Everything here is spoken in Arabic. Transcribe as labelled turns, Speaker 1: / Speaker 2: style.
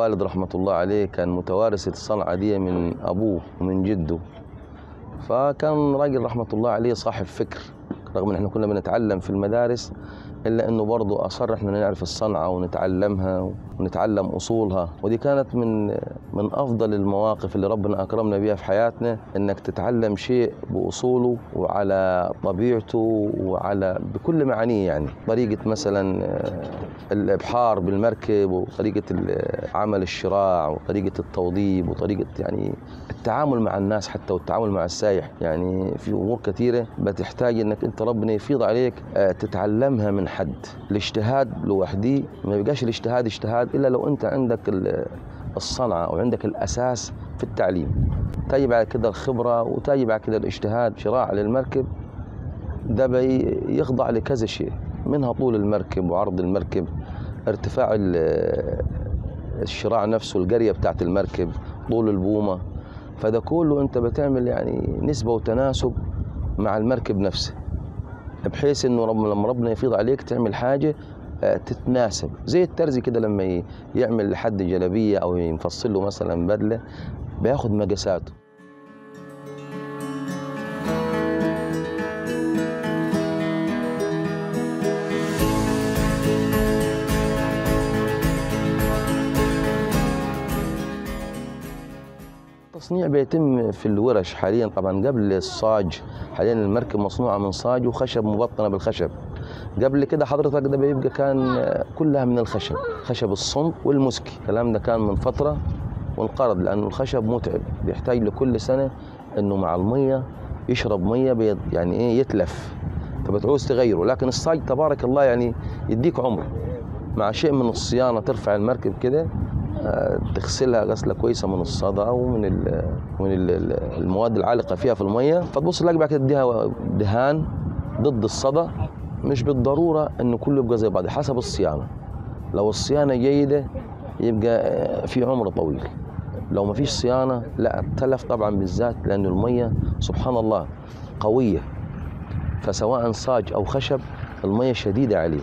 Speaker 1: الوالد رحمة الله عليه كان متوارث الصنعة دي من أبوه ومن جده. فكان راجل رحمة الله عليه صاحب فكر. رغم إن إحنا كنا بنتعلم في المدارس إلا إنه برضه أصر إحنا نعرف الصنعة ونتعلمها ونتعلم أصولها. ودي كانت من من أفضل المواقف اللي ربنا أكرمنا بها في حياتنا إنك تتعلم شيء بأصوله وعلى طبيعته وعلى بكل معانيه يعني. طريقة مثلا الإبحار بالمركب وطريقة عمل الشراع وطريقة التوضيب وطريقة يعني التعامل مع الناس حتى والتعامل مع السايح يعني في أمور كثيرة. بتحتاج إنك أنت ربنا يفيض عليك تتعلمها من حد. الاجتهاد لوحده ما يبقاش الاجتهاد اجتهاد إلا لو أنت عندك الصنعة أو عندك الأساس في التعليم. تجي بعد كده الخبرة وتجي بعد كده الاجتهاد شراع للمركب. ده بيخضع لكذا شيء منها طول المركب وعرض المركب ارتفاع الشراع نفسه القريه بتاعت المركب طول البومة. فده كله أنت بتعمل يعني نسبة وتناسب مع المركب نفسه. بحيث إنه رب لما ربنا يفيض عليك تعمل حاجة تتناسب. زي الترزي كده لما يعمل لحد جلبيه أو يفصل له مثلا بدلة بياخد مقاساته. التصنيع بيتم في الورش حاليا طبعا قبل الصاج. حاليا المركب مصنوعة من صاج وخشب مبطنة بالخشب. قبل كده حضرتك ده بيبقى كان كلها من الخشب خشب الصمت والمسكي الكلام ده كان من فترة وانقرض لأنه الخشب متعب بيحتاج لكل سنة إنه مع المية يشرب مية يعني إيه يتلف. فبتعوز تغيره. لكن الصاج تبارك الله يعني يديك عمر. مع شيء من الصيانة ترفع المركب كده تغسلها غسلة كويسة من الصدى ومن من ال المواد العالقة فيها في المية. فتبص تلاقي بعد كده تديها دهان ضد الصدى مش بالضرورة إنه كله يبقى زي بعض حسب الصيانة. لو الصيانة جيدة يبقى في عمر طويل. لو ما فيش صيانة لا التلف طبعا بالذات لأنه المية سبحان الله قوية. فسواء صاج أو خشب المية شديدة عليه.